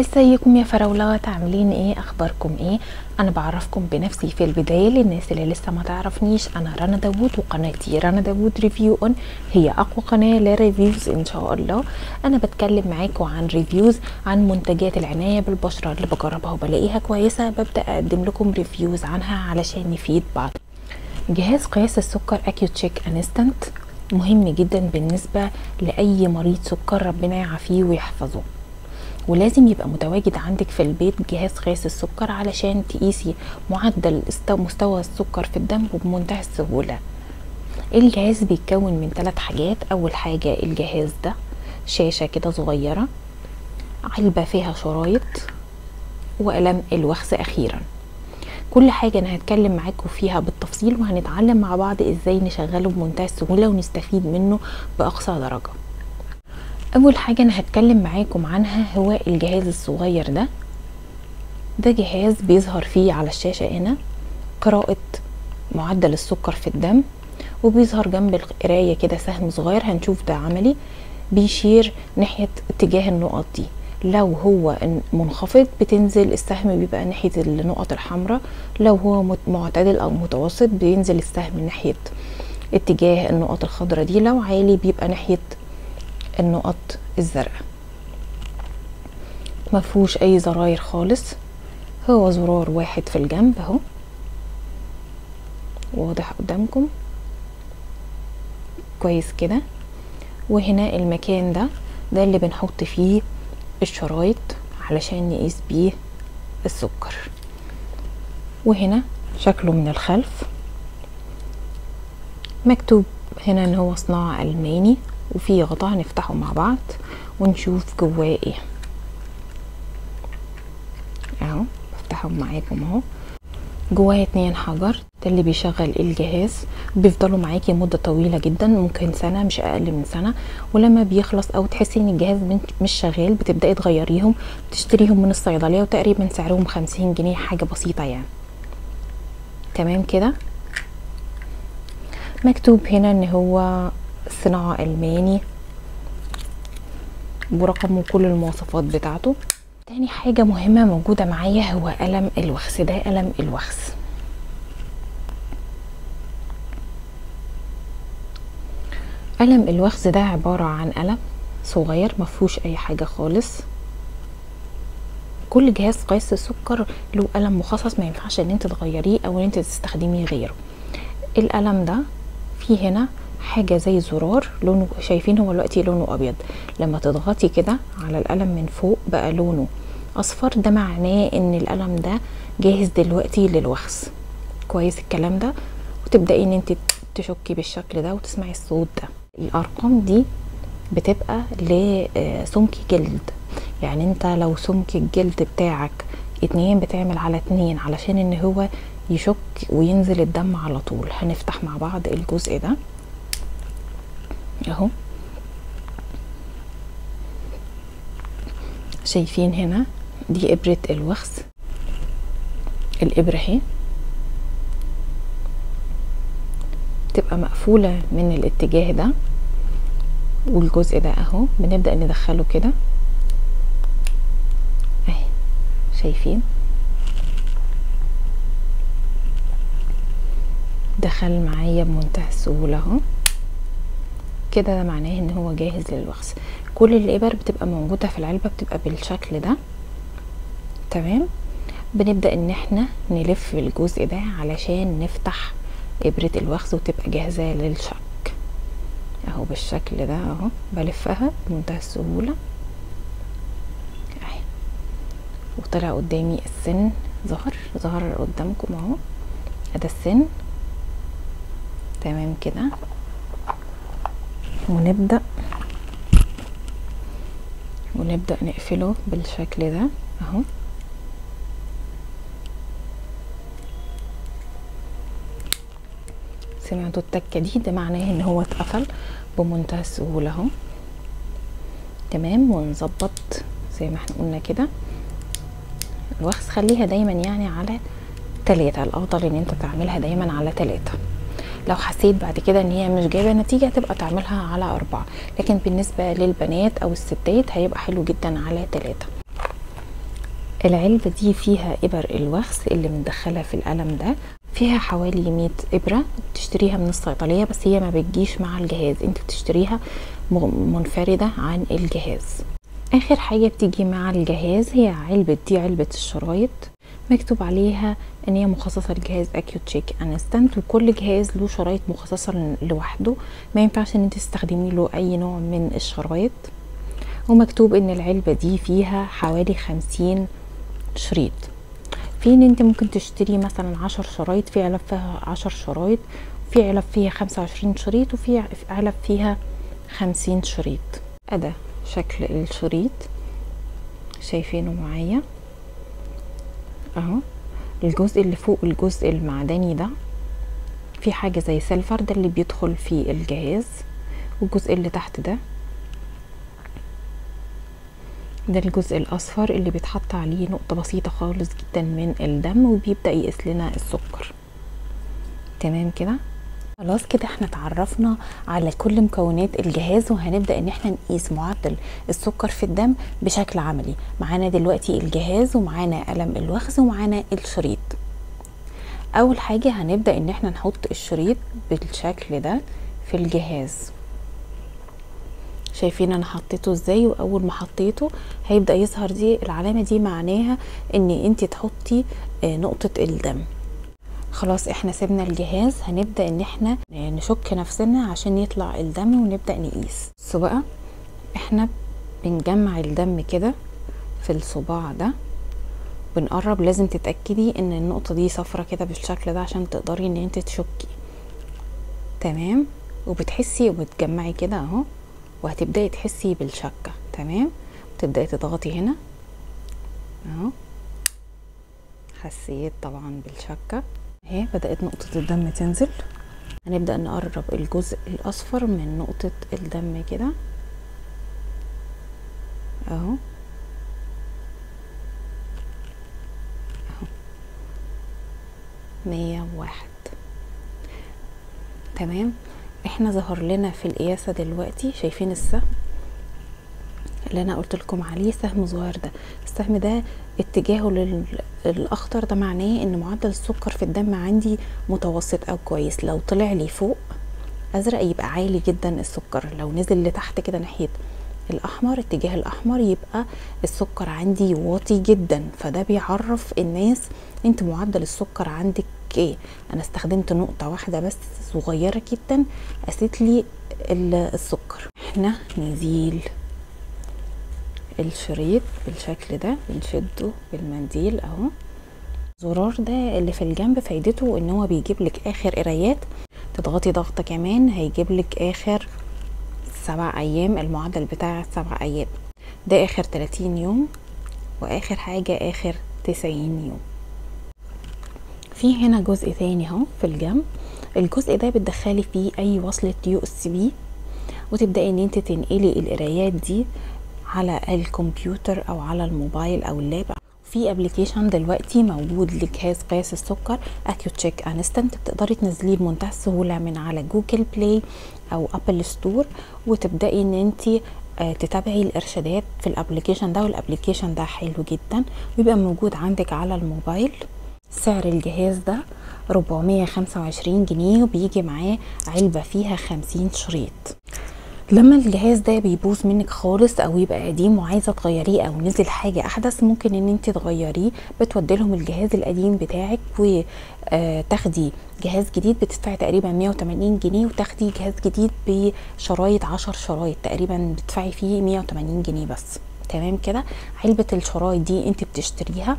إزيكم يا فراولات عاملين إيه؟ أخباركم إيه؟ أنا بعرفكم بنفسي في البداية للناس اللي لسه ما تعرفنيش. أنا رنا داوود وقناتي رنا داوود Review On. هي أقوى قناة لل reviews إن شاء الله. أنا بتكلم معاكم عن reviews عن منتجات العناية بالبشرة اللي بجربها وبلاقيها كويسة. ببدأ أقدم لكم reviews عنها علشان نفيد بعض. جهاز قياس السكر Accu-Chek Instant مهم جدا بالنسبة لأي مريض سكر ربنا يعافيه ويحفظه. ولازم يبقى متواجد عندك في البيت جهاز قياس السكر علشان تقيسي معدل مستوى السكر في الدم وبمنتهى السهولة. الجهاز بيتكون من ثلاث حاجات. أول حاجة الجهاز ده شاشة كده صغيرة علبة فيها شرايط وقلم الوخز أخيرا. كل حاجة أنا هتكلم معاكم فيها بالتفصيل وهنتعلم مع بعض إزاي نشغله بمنتهى السهولة ونستفيد منه بأقصى درجة. أول حاجة أنا هتكلم معاكم عنها هو الجهاز الصغير ده. ده جهاز بيظهر فيه على الشاشة هنا قراءة معدل السكر في الدم وبيظهر جنب القراية كده سهم صغير هنشوف ده عملي بيشير ناحية اتجاه النقط دي. لو هو منخفض بتنزل السهم بيبقى ناحية النقط الحمراء لو هو معتدل أو متوسط بينزل السهم ناحية اتجاه النقط الخضراء دي لو عالي بيبقى ناحية النقط الزرقاء. مفهوش أي زراير خالص. هو زرار واحد في الجنب أهو. واضح قدامكم. كويس كده. وهنا المكان ده ده اللي بنحط فيه الشرايط علشان نقيس بيه السكر. وهنا شكله من الخلف. مكتوب هنا إن هو صناعة ألماني. وفي غطاء هنفتحه مع بعض ونشوف جواه إيه. اهو بفتحه معاكم اهو. جواه اتنين حجر ده اللي بيشغل الجهاز. بيفضلوا معاكي مدة طويلة جدا ممكن سنة مش أقل من سنة. ولما بيخلص أو تحسي إن الجهاز مش شغال بتبدأي تغيريهم تشتريهم من الصيدلية وتقريبا سعرهم خمسين جنيه حاجة بسيطة يعني. تمام كده؟ مكتوب هنا إن هو صناعة ألماني ورقم وكل المواصفات بتاعته. تاني حاجة مهمة موجودة معايا هو قلم الوخس ده قلم الوخس. قلم الوخس ده عبارة عن قلم صغير مفهوش أي حاجة خالص. كل جهاز قياس السكر له قلم مخصص ما ينفعش إن أنت تغيريه أو إن أنت تستخدميه غيره. القلم ده فيه هنا حاجة زي زرار لونه شايفين هو دلوقتي لونه أبيض. لما تضغطي كده على القلم من فوق بقى لونه أصفر ده معناه إن القلم ده جاهز دلوقتي للوخز كويس الكلام ده؟ وتبدأي إن أنت تشكي بالشكل ده وتسمعي الصوت ده. الأرقام دي بتبقى لسمك جلد. يعني أنت لو سمك الجلد بتاعك اتنين بتعمل على اتنين علشان إن هو يشك وينزل الدم على طول. هنفتح مع بعض الجزء ده. اهو شايفين هنا دي إبرة الوخز. الإبرة اهي تبقى مقفولة من الاتجاه ده. والجزء ده أهو. بنبدأ ندخله كده. أهي. شايفين؟ دخل معايا بمنتهى السهولة أهو. كده ده معناه إن هو جاهز للوخز كل الإبر بتبقى موجودة في العلبة بتبقى بالشكل ده. تمام؟ بنبدأ إن إحنا نلف الجزء ده علشان نفتح إبرة الوخز وتبقى جاهزة للشك. أهو بالشكل ده أهو بلفها بمنتهى السهولة. أهي. وطلع قدامي السن ظهر ظهر قدامكم أهو. ده السن. تمام كده. ونبدأ. ونبدأ نقفله بالشكل ده أهو. سمعتوا التكة دي؟ ده معناه إن هو اتقفل بمنتهى السهولة أهو. تمام ونظبط زي ما إحنا قلنا كده. الوخز خليها دايما يعني على تلاتة. الأفضل إن أنت تعملها دايما على تلاتة. لو حسيت بعد كده إن هي مش جايبة نتيجة تبقى تعملها على أربعة. لكن بالنسبة للبنات أو الستات هيبقى حلو جدا على تلاتة. العلبة دي فيها إبر الوخز اللي مدخلة في القلم ده. فيها حوالي 100 إبرة بتشتريها من الصيدلية بس هي ما بتجيش مع الجهاز. أنت بتشتريها منفردة عن الجهاز. آخر حاجة بتيجي مع الجهاز هي علبة دي علبة الشرايط. مكتوب عليها إن هي مخصصة لجهاز Accu-Chek Instant وكل جهاز له شرايط مخصصة لوحده. ما ينفعش إن أنت تستخدمي له أي نوع من الشرايط. ومكتوب إن العلبة دي فيها حوالي خمسين شريط. في إن أنت ممكن تشتري مثلا عشر شرايط في علب فيها عشر شرايط في علب فيها خمسة وعشرين شريط وفي علب فيها خمسين شريط. ادا شكل الشريط. شايفينه معايا؟ أهو. الجزء اللي فوق الجزء المعدني ده في حاجة زي سيلفر ده اللي بيدخل في الجهاز. والجزء اللي تحت ده ده الجزء الأصفر اللي بيتحط عليه نقطة بسيطة خالص جدا من الدم وبيبدأ يقيس لنا السكر. تمام كده؟ خلاص كده إحنا اتعرفنا على كل مكونات الجهاز وهنبدأ إن إحنا نقيس معدل السكر في الدم بشكل عملي. معانا دلوقتي الجهاز ومعانا قلم الوخز ومعانا الشريط. أول حاجة هنبدأ إن إحنا نحط الشريط بالشكل ده في الجهاز. شايفين أنا حطيته إزاي؟ وأول ما حطيته هيبدأ يظهر دي العلامة دي معناها إن انت تحطي نقطة الدم. خلاص إحنا سيبنا الجهاز هنبدأ إن إحنا نشك نفسنا عشان يطلع الدم ونبدأ نقيس. بصوا بقى إحنا بنجمع الدم كده في الصباع ده. بنقرب لازم تتأكدي إن النقطة دي صفرة كده بالشكل ده عشان تقدري إن انت تشكي. تمام؟ وبتحسي وبتجمعي كده أهو. وهتبدأي تحسي بالشكة. تمام؟ تبدأي تضغطي هنا. أهو. حسيت طبعا بالشكة. اهي بدأت نقطة الدم تنزل. هنبدأ نقرب الجزء الأصفر من نقطة الدم كده. أهو. أهو. مية واحد. تمام؟ إحنا ظهر لنا في القياسة دلوقتي شايفين السهم؟ اللي أنا قلت لكم عليه سهم صغير ده. السهم ده اتجاهه للاخضر ده معناه إن معدل السكر في الدم عندي متوسط أو كويس. لو طلع لي فوق أزرق يبقى عالي جدا السكر. لو نزل لتحت كده ناحية الأحمر اتجاه الأحمر يبقى السكر عندي واطي جدا. فده بيعرف الناس أنت معدل السكر عندك إيه. أنا استخدمت نقطة واحدة بس صغيرة جدا قست لي السكر. إحنا نزيل. الشريط بالشكل ده بنشده بالمنديل أهو. الزرار ده اللي في الجنب فايدته إن هو بيجيب لك آخر قرايات. تضغطي ضغطه كمان هيجيب لك آخر سبع أيام المعدل بتاع سبع أيام. ده آخر 30 يوم وآخر حاجة آخر 90 يوم. في هنا جزء تاني أهو في الجنب. الجزء ده بتدخلي فيه أي وصلة USB وتبدأي إن أنت تنقلي القرايات دي على الكمبيوتر أو على الموبايل أو ال lap. في application دلوقتي موجود لجهاز قياس السكر Accu-Chek Instant. بتقدري تنزليه بمنتهى السهولة من على Google Play أو App Store وتبدأي إن أنت تتابعي الإرشادات في ال application ده وال application ده حلو جدا. بيبقى موجود عندك على الموبايل. سعر الجهاز ده 425 جنيه وبيجي معاه علبة فيها 50 شريط. لما الجهاز ده بيبوظ منك خالص أو يبقى قديم وعايزة تغيريه أو نزل حاجة أحدث ممكن إن أنت تغيريه بتودي لهم الجهاز القديم بتاعك وتاخدي جهاز جديد بتدفعي تقريبا 180 جنيه وتاخدي جهاز جديد بشرايط 10 شرايط تقريبا بتدفعي فيه 180 جنيه بس. تمام كده؟ علبة الشرايط دي أنت بتشتريها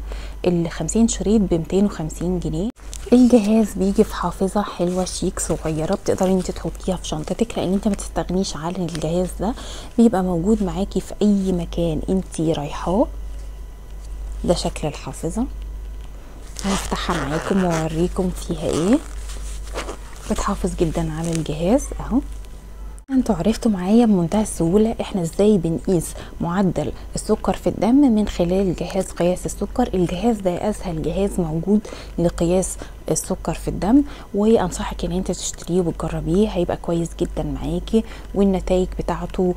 ال 50 شريط ب 250 جنيه. الجهاز بيجي في حافظة حلوة شيك صغيرة بتقدري انت تحطيها في شنطتك لأن انت ما تستغنيش عن الجهاز ده بيبقى موجود معاكي في أي مكان انت رايحاه. ده شكل الحافظة. هفتحها معاكم وأوريكم فيها إيه. بتحافظ جدا على الجهاز أهو. أنتوا عرفتوا معايا بمنتهى السهولة إحنا إزاي بنقيس معدل السكر في الدم من خلال جهاز قياس السكر. الجهاز ده أسهل جهاز موجود لقياس السكر في الدم وأنصحك إن أنت تشتريه وتجربيه هيبقى كويس جدا معاكي والنتائج بتاعته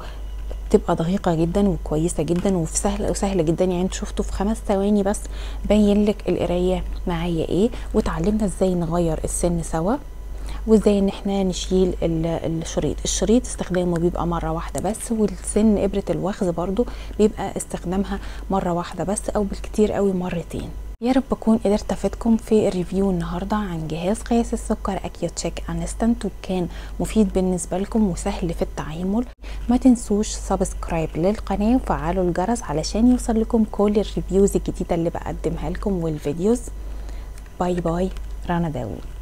بتبقى دقيقة جدا وكويسة جدا وفي سهل وسهل جدا يعني أنتوا شفتوا في خمس ثواني بتبان لك القراية معايا إيه وتعلمنا إزاي نغير السن سوا وإزاي إن إحنا نشيل الشريط. الشريط استخدامه بيبقى مرة واحدة بس والسن إبرة الوخز برضو بيبقى استخدامها مرة واحدة بس أو بالكتير قوي مرتين. يا رب أكون قدرت أفيدكم في ال review النهارده عن جهاز قياس السكر Accu-Chek Instant وكان مفيد بالنسبة لكم وسهل في التعامل. ما تنسوش subscribe للقناة وفعلوا الجرس علشان يوصل لكم كل ال reviews الجديدة اللي بقدمها لكم وال videos. bye bye رنا داوود.